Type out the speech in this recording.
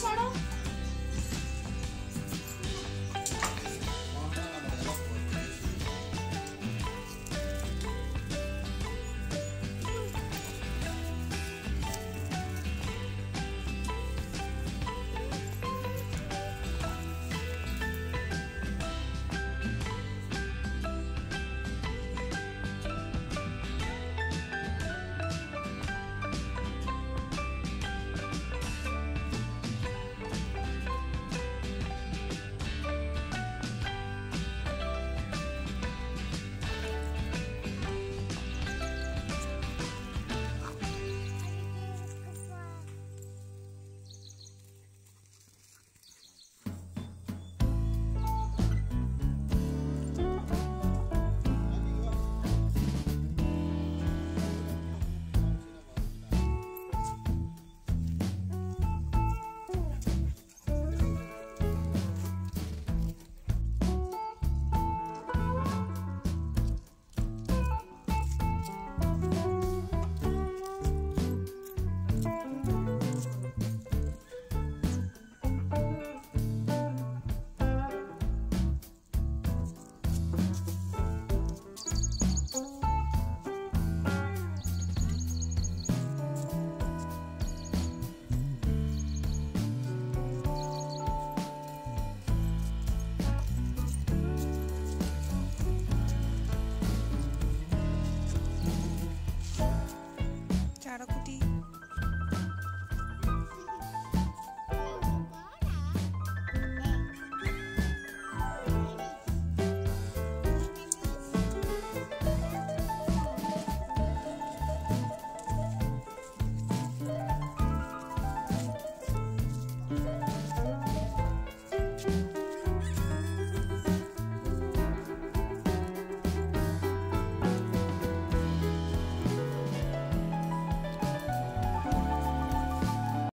channel.